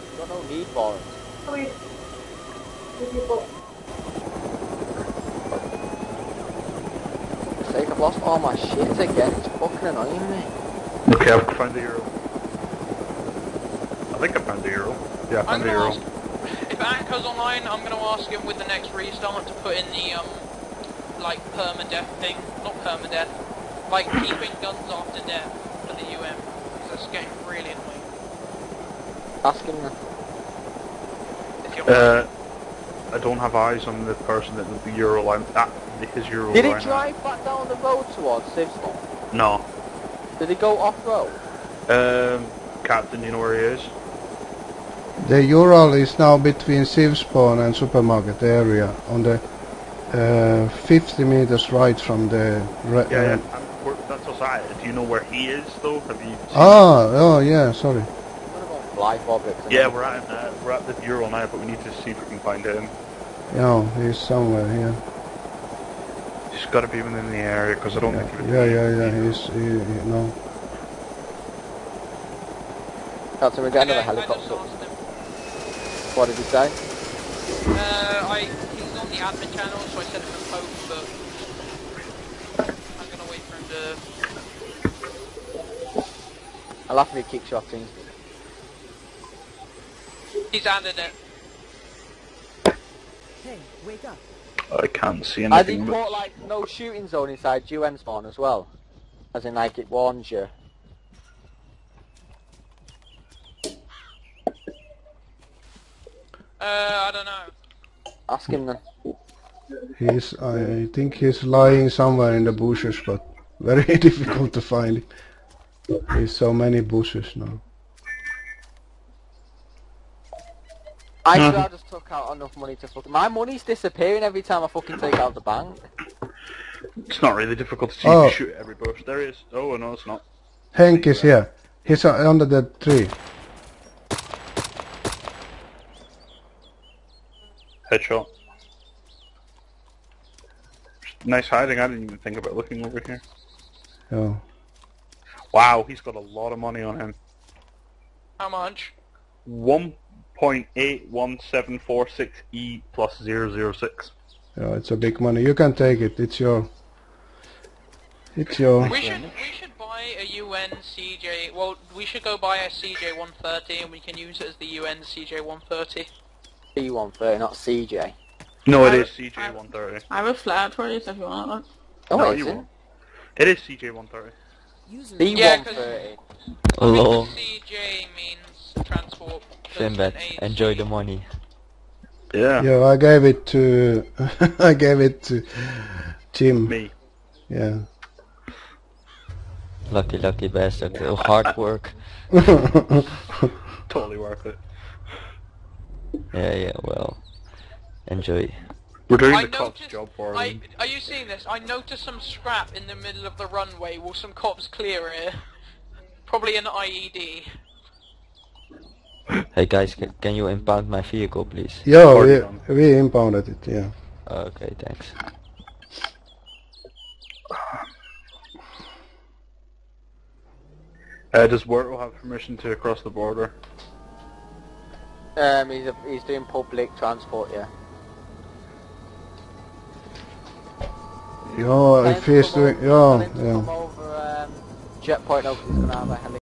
because you've got no need for it. For sake, I've lost all my shit again. It's fucking annoying me. Okay, I've found the Ural. I think I found the Ural. Yeah, I I'm found the gonna Ural. ask, if Ancho's online, I'm gonna ask him with the next restart to put in the, um, like, permadeath thing. Not permadeath. Like, keeping guns after death for the UM. Because that's getting really annoying. Ask him then. Uh, I don't have eyes on the person that the euro line. Ah, his euro Did he line. drive back down the road towards Sivsmore? No. Did he go off-road? Um, Captain, you know where he is? The Ural is now between Sivspawn and supermarket area on the uh, 50 meters right from the... Re- Yeah, yeah. um, that's us at. Do you know where he is, though? Have you? Ah, oh yeah, sorry. I'm gonna go and fly for it. 'cause I Yeah, we're at uh, we're at the Ural now, but we need to see if we can find him. No, he's somewhere here. He's got to be within the area because I don't Yeah, think he yeah, yeah, yeah, he's, he, he, no. Captain, we got another Okay, I just helicopter. What did he say? Uh, I, he's on the admin channel, so I sent him a post, but I'm gonna wait for him to... I'll have to be kick shotting. He's added it. Hey, wake up. I can't see I did anything. put like no shooting zone inside UN spawn as well. As in like it warns you. Uh, I don't know. Ask him then. He's, I think he's lying somewhere in the bushes, but very difficult to find him. There's so many bushes now. I should just took out enough money to fuck. My money's disappearing every time I fucking take out the bank. It's not really difficult to Oh. shoot every bush. There he is. Oh, no, it's not. Hank is here. He's under that tree. Headshot. Nice hiding. I didn't even think about looking over here. Oh. Wow, he's got a lot of money on him. How much? One 0.81746E plus 006. Yeah, it's a big money. You can take it. It's your... It's your... We should, we should buy a UN CJ... Well, we should go buy a CJ-130 and we can use it as the UN CJ-130. C-130, not CJ. No, it is CJ-130. I have a flag for you if you want one. Oh, no, it is CJ-130. C-130. Yeah, because CJ means transport. FinnBats. person Enjoy the money. Yeah. Yeah, I gave it to. I gave it to Jim. Me. Yeah. Lucky, lucky bastard. Oh, hard work. Totally worth it. Yeah, yeah, well. Enjoy. We're doing I the cops job for I, them. are you seeing this? I noticed some scrap in the middle of the runway. Will some cops clear it? Probably an IED. Hey guys, can, can you impound my vehicle, please? Yeah, we, done. we impounded it, yeah. Okay, thanks. Uh, does Wurtle have permission to cross the border? Um, he's, a, he's doing public transport, yeah. Yeah, if he's doing. Yeah, yeah. come over um, jet point now 'cause he's going to have a heli